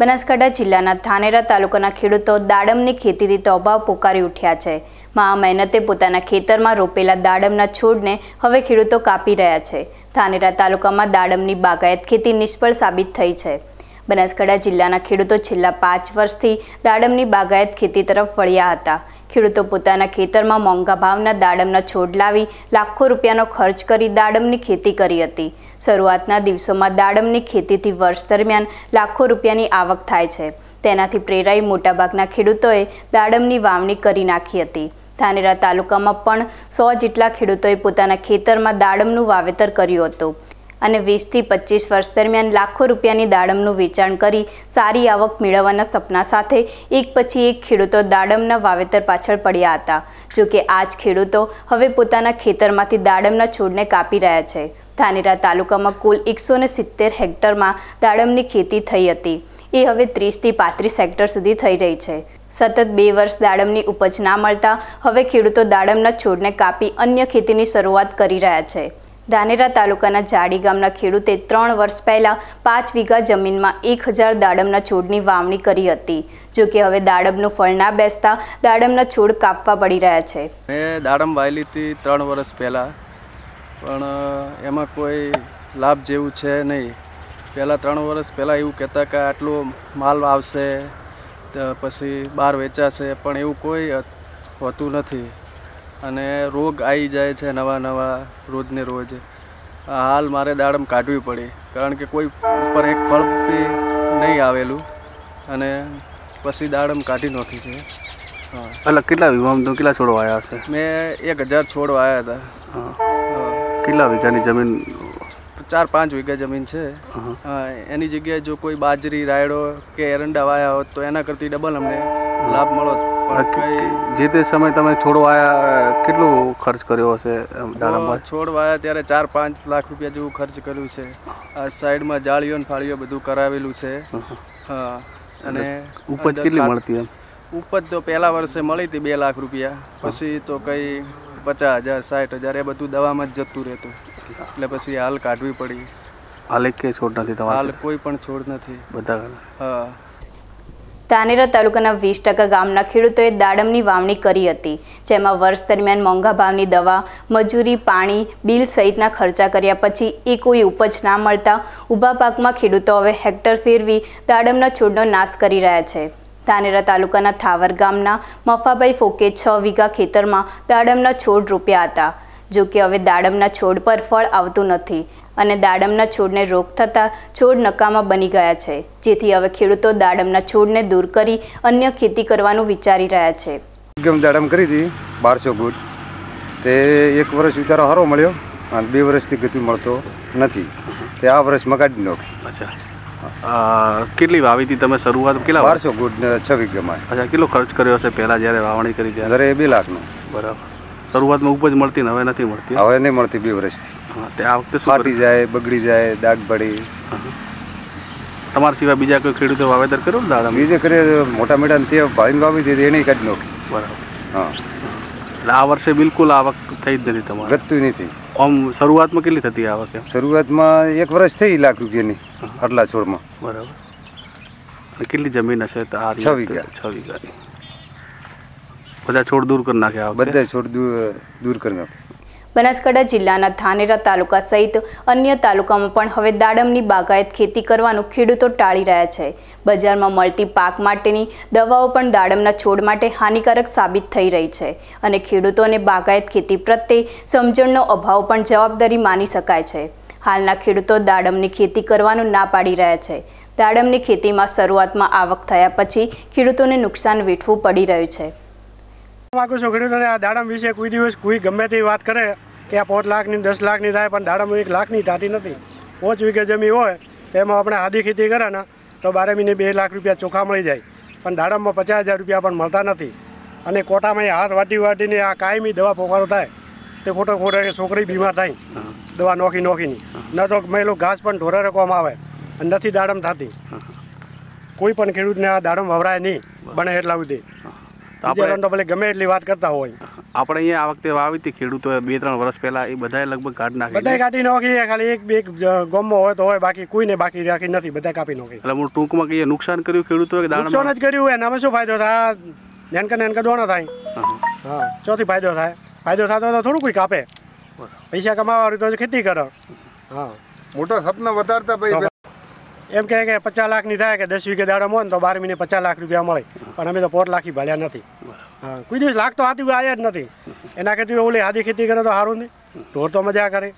બનાસકાંઠા જિલ્લાના ધાનેરા તાલુકાના ખેડૂતો દાડમની ખેતીથી તોબા પોકારી ઉઠ્યા છે. મહા મહેનતે પોતાના ખેતરમાં રોપેલા દાડમના છોડને હવે ખેડૂતો કાપી રહ્યા છે. ધાનેરા તાલુકામાં દાડમની બાગાયત ખેતી નિષ્ફળ સાબિત થઈ છે. બનાસકાંઠા જિલ્લાના ખેડૂતો છેલ્લા પાંચ વર્ષથી દાડમની બાગાયત ખેતી તરફ વળ્યા હતા. ખેડૂતો પોતાના ખેતરમાં મોંઘા ભાવના દાડમના છોડ લાવી લાખો રૂપિયાનો ખર્ચ કરી દાડમની ખેતી કરી હતી. શરૂઆતના દિવસોમાં દાડમની ખેતીથી વર્ષ દરમિયાન લાખો રૂપિયાની આવક થાય છે. તેનાથી પ્રેરાઈ મોટાભાગના ખેડૂતોએ દાડમની વાવણી કરી નાખી હતી. ધાનેરા તાલુકામાં પણ સો જેટલા ખેડૂતોએ પોતાના ખેતરમાં દાડમનું વાવેતર કર્યું હતું. અને વીસથી પચીસ વર્ષ દરમિયાન લાખો રૂપિયાની દાડમનું વેચાણ કરી સારી આવક મેળવવાના સપના સાથે એક પછી એક ખેડૂતો દાડમના વાવેતર પાછળ પડ્યા હતા. જો કે આ જ ખેડૂતો હવે પોતાના ખેતરમાંથી દાડમના છોડને કાપી રહ્યા છે. ધાનેરા તાલુકામાં કુલ એકસો સિત્તેર હેક્ટરમાં દાડમની ખેતી થઈ હતી. એ હવે ત્રીસથી પાંત્રીસ હેક્ટર સુધી થઈ રહી છે. સતત બે વર્ષ દાડમની ઉપજ ના મળતા હવે ખેડૂતો દાડમના છોડને કાપી અન્ય ખેતીની શરૂઆત કરી રહ્યા છે. ધાનેરા તાલુકાના જાડી ગામના ખેડૂતે ત્રણ વર્ષ પહેલા પાંચ વીઘા જમીનમાં એક હજાર દાડમના છોડની વાવણી કરી હતી. જો કે હવે દાડમનું ફળ ના બેસતા દાડમના છોડ કાપવા પડી રહ્યા છે. મેં દાડમ વાયેલી હતી ત્રણ વર્ષ પહેલાં. પણ એમાં કોઈ લાભ જેવું છે નહીં. પહેલાં ત્રણ વર્ષ પહેલાં એવું કહેતા કે આટલો માલ આવશે પછી બહાર વેચાશે, પણ એવું કોઈ હોતું નથી. અને રોગ આવી જાય છે નવા નવા રોજને રોજ. હાલ મારે દાડમ કાઢવી પડી કારણ કે કોઈ ઉપર એક ફળ બી નહીં આવેલું. અને પછી દાડમ કાઢી નાખી છે. હા. એટલે કેટલા વીઘામાં કેટલા છોડવા આવ્યા હશે? મેં એક હજાર છોડ આવ્યા હતા. કેટલા વીઘાની જમીન? ચાર પાંચ વીઘા જમીન છે. એની જગ્યાએ જો કોઈ બાજરી રાયડો કે એરંડા વાયા હોત તો એના કરતી ડબલ અમને લાભ કઈ જે તે સમય તમે છોડવાયા કેટલો ખર્ચ કર્યો હશે છોડવાયા દાડમમાં ત્યારે ચાર પાંચ લાખ રૂપિયા જેવું ખર્ચ કર્યું છે. આ સાઈડમાં જાળીઓ ને ફાળીઓ બધું કરાવેલું છે. હા અને ઉપજ કેટલી મળતી એમ? ઉપજ તો પહેલા વર્ષે મળી હતી બે લાખ રૂપિયા. પછી તો કઈ પચાસ હજાર સાઠ હજાર એ બધું દવામાં જ જતું રહેતું. એટલે પછી હાલ કાઢવી પડી. હાલ એક છોડ નથી હાલ કોઈ પણ છોડ નથી. બધા હા. ધાનેરા તાલુકાના વીસ ટકા ગામના ખેડૂતોએ દાડમની વાવણી કરી હતી, જેમાં વર્ષ દરમિયાન મોંઘા ભાવની દવા, મજૂરી, પાણી, બિલ સહિતના ખર્ચા કર્યા પછી એ કોઈ ઉપજ ના મળતા ઊભા પાકમાં ખેડૂતો હવે હેક્ટર ફેરવી દાડમના છોડનો નાશ કરી રહ્યા છે. ધાનેરા તાલુકાના થાવર ગામના મફાભાઈ ફોકે છ વીઘા ખેતરમાં દાડમના છોડ રોપ્યા હતા. જો કે હવે દાડમના છોડ પર ફળ આવતું નથી અને દાડમના છોડને રોગ થતાં છોડ નકામા બની ગયા છે. જેથી હવે ખેડૂતો દાડમના છોડને દૂર કરી અન્ય ખેતી કરવાનું વિચારી રહ્યા છે. ગમ દાડમ કરી હતી બારસો ગુટ તે એક વર્ષ વિચારો સારો મળ્યો અને બે વર્ષથી ગતિ મળતો નથી. તે આ વર્ષમાં કાઢી નાખી. અચ્છા. કેટલી વાવી હતી તમે શરૂઆત કેટલા બારસો ગુટ ને છ વીઘામાં. અચ્છા કેટલો ખર્ચ કર્યો હશે પહેલા જ્યારે વાવણી કરી ત્યારે? બે લાખનો. બરાબર. શરૂઆતમાં ઉપજ મળતી ને હવે નથી મળતી. હવે નહીં મળતી બે વર્ષથી. તે આ વખતે ફાટી જાય બગડી જાય દાગ પડી તમારા સિવાય બીજા કોઈ ખેડૂતો વાવેતર કર્યું ને દાદા બીજે કરીએ મોટા મેડા તે ભાઈને વાવી દીધી એને કાઢી નાખી. બરાબર. હા. એટલે આ વર્ષે બિલકુલ આવક થઈ જ નથી તમારે? ઘટતું નથી. આમ શરૂઆતમાં કેટલી થતી આવક શરૂઆતમાં એક વર્ષ થઈ લાખ રૂપિયાની આટલા છોડમાં. બરાબર. કેટલી જમીન હશે છ વીઘા. છ વીઘાની? બધા છોડ દૂર કરી નાખ્યા બધા છોડ દૂર કરી નાખ્યા બનાસકાંઠા જિલ્લાના ધાનેરા તાલુકા સહિત અન્ય તાલુકામાં પણ હવે દાડમની બાગાયત ખેતી કરવાનું ખેડૂતો ટાળી રહ્યા છે. બજારમાં મળતી પાક માટેની દવાઓ પણ દાડમના છોડ માટે હાનિકારક સાબિત થઈ રહી છે અને ખેડૂતોને બાગાયત ખેતી પ્રત્યે સમજણનો અભાવ પણ જવાબદારી માની શકાય છે. હાલના ખેડૂતો દાડમની ખેતી કરવાનું ના પાડી રહ્યા છે. દાડમની ખેતીમાં શરૂઆતમાં આવક થયા પછી ખેડૂતોને નુકસાન વેઠવું પડી રહ્યું છે. માગું છું? ખેડૂતોને આ દાડમ વિશે કોઈ દિવસ કોઈ ગમે તે વાત કરે કે આ પાંચ લાખની દસ લાખની થાય પણ દાડમ એક લાખની થતી નથી. પાંચ વીઘે જમી હોય તો એમાં આપણે આદી ખેતી કરે ને તો બારે મહિને બે લાખ રૂપિયા ચોખા મળી જાય. પણ દાડમમાં પચાસ હજાર રૂપિયા પણ મળતા નથી. અને કોટામાં એ હાથ વાટી વાટીને આ કાયમી દવા પોકારો થાય તે ખોટો ખોટો છોકરી બીમાર થાય. દવા નોખી નોખીની. ન તો મેલો ઘાસ પણ ઢોરે રકવામાં આવે અને નથી દાડમ થતી. કોઈ પણ ખેડૂતને આ દાડમ વવરાય નહીં બને એટલા સુધી. આપણે તો ભલે ગમે એટલી વાત કરતા હોય. આપણે અહીંયા આ વખતે વાવી હતી ખેડૂતો બે ત્રણ વર્ષ પહેલા એ બધાએ લગભગ કાઢ નાખી બધા કાઢી નાખી ખાલી એક બે એક ગોમમાં હોય તો હોય બાકી કોઈને બાકી રાખી નથી બધા કાપી નાખી. એટલે હું ટૂંકમાં કહીએ નુકસાન કર્યું ખેડૂતો નુકસાન જ કર્યું હોય એનામાં શું ફાયદો થાય? નેનકા નેનકા દોણા થાય. હા ચોથી ફાયદો થાય. ફાયદો થતો તો થોડું કોઈ કાપે. પૈસા કમાવા તો ખેતી કરો. હા. મોટા સપના વધારતા ભાઈ એમ કહે કે પચાસ લાખની થાય કે દસ વીઘે દાડા મોન તો બાર મહિને પચાસ લાખ રૂપિયા મળે. પણ અમે તો પોટ લાખી ભાળ્યા નથી. હા, કોઈ દિવસ લાખ તો હાથી આવ્યા જ નથી. એના કરતી ઓલી હાથી ખેતી કરે તો સારું નહીં ઢોર તો મજા કરે.